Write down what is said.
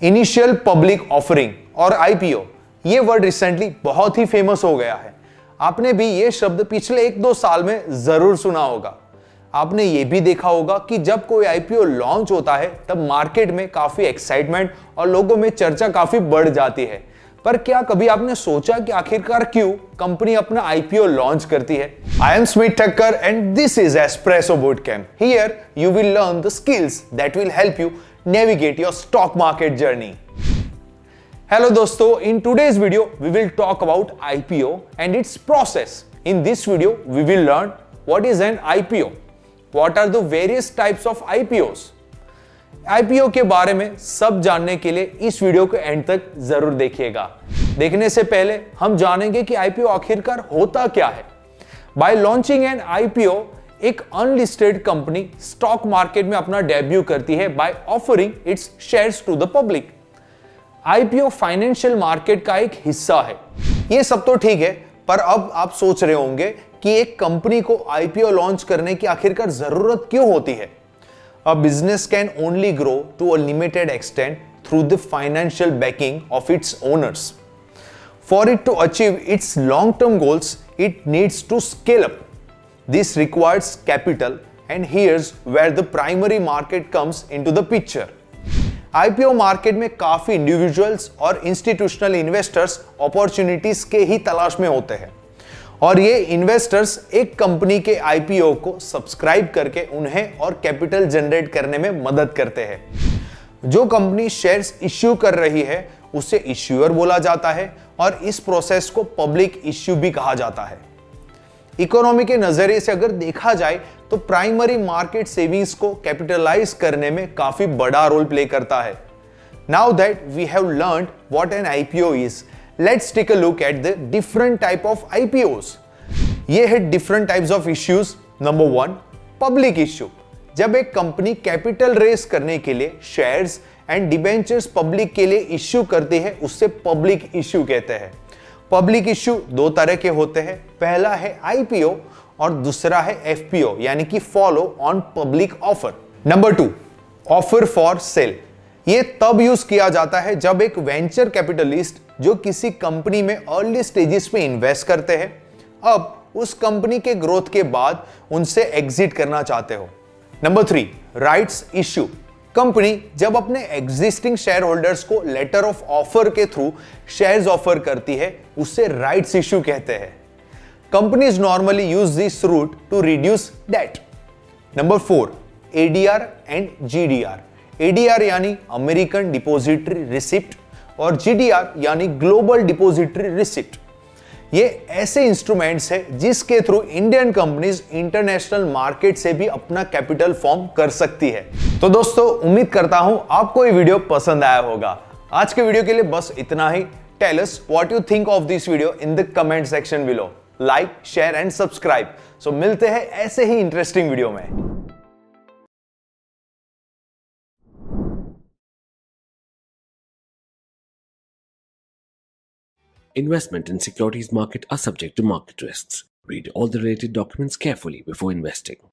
Initial public offering और IPO, ये word recently बहुत ही फ़ेमस हो गया है। आपने भी ये शब्द पिछले एक दो साल में ज़रूर सुना होगा। आपने ये भी देखा होगा कि जब कोई आईपीओ लॉन्च होता है, तब मार्केट में काफ़ी एक्साइटमेंट और लोगों में चर्चा काफ़ी बढ़ जाती है। पर क्या कभी आपने सोचा कि आखिरकार क्यों कंपनी अपना आईपीओ लॉन्च करती है? I am Smith Thakkar and this is Espresso Bootcamp here you will learn the skills that will help you navigate your stock market journey. Hello dosto, in today's video we will talk about IPO and its process. In this video we will learn what is an IPO, what are the various types of IPOs. IPO के बारे में सब जानने के लिए इस video को and तक ज़रूर देखिएगा देखने से पहले हम जानेंगे कि IPO आखिरकार होता क्या है बाय लॉन्चिंग एन IPO एक अनलिस्टेड कंपनी स्टॉक मार्केट में अपना डेब्यू करती है by offering its shares to the public IPO financial market का एक हिस्सा है। ये सब तो ठीक है, पर अब आप सोच रहे होंगे कि एक कंपनी को आईपीओ लॉन्च करने की आखिरकार ज़रूरत क्यों होती है? A business can only grow to a limited extent through the financial backing of its owners for it to achieve its long term goals it needs to scale up This requires capital and here's where the primary market comes into the picture. IPO market में काफ़ी individuals और institutional investors opportunities के ही तलाश में होते हैं। और ये इन्वेस्टर्स एक कंपनी के आईपीओ को सब्सक्राइब करके उन्हें और कैपिटल जनरेट करने में मदद करते हैं। जो कंपनी शेयर्स इश्यू कर रही है, उसे इश्यूअर बोला जाता है और इस प्रोसेस को पब्लिक इश्यू भी कहा जाता है। इकोनॉमी के नज़रिए से अगर देखा जाए तो प्राइमरी मार्केट सेविंग्स को कैपिटलाइज करने में काफ़ी बड़ा रोल प्ले करता है। Now that we have learn what an IPO is let's take a look at the different type of IPOs ये है different types of issues number one public issue जब एक कंपनी कैपिटल रेस करने के लिए shares and debentures public के लिए issue करती है उससे पब्लिक इश्यू कहते हैं। पब्लिक इश्यू दो तरह के होते हैं। पहला है आईपीओ और दूसरा है एफपीओ यानी कि follow on public offer number two offer for sale ये तब यूज़ किया जाता है जब एक वेंचर कैपिटलिस्ट जो किसी कंपनी में अर्ली स्टेजेस में इन्वेस्ट करते हैं, अब उस कंपनी के ग्रोथ के बाद उनसे एग्जिट करना चाहते हो। Number three rights issue company जब अपने एग्जिस्टिंग शेयर होल्डर्स को लेटर ऑफ़ ऑफ़र के थ्रू शेयर्स ऑफ़र करती है, उसे राइट्स इश्यू कहते हैं। Companies normally use this route to reduce debt number four ADR and GDR ADR यानी अमेरिकन डिपोजिटरी रिसिप्ट और जीडीआर यानी ग्लोबल डिपोजिटरी रिसिप्ट ये ऐसे इंस्ट्रूमेंट्स है जिसके through Indian companies international market से भी अपना कैपिटल फॉर्म कर सकती है। तो दोस्तों, उम्मीद करता हूँ आपको ये वीडियो पसंद आया होगा। आज के वीडियो के लिए बस इतना ही। Tell us what you think of this video in the comment section below like share and subscribe so मिलते हैं ऐसे ही इंटरेस्टिंग वीडियो में। Investment in securities market are subject to market risks. Read all the related documents carefully before investing.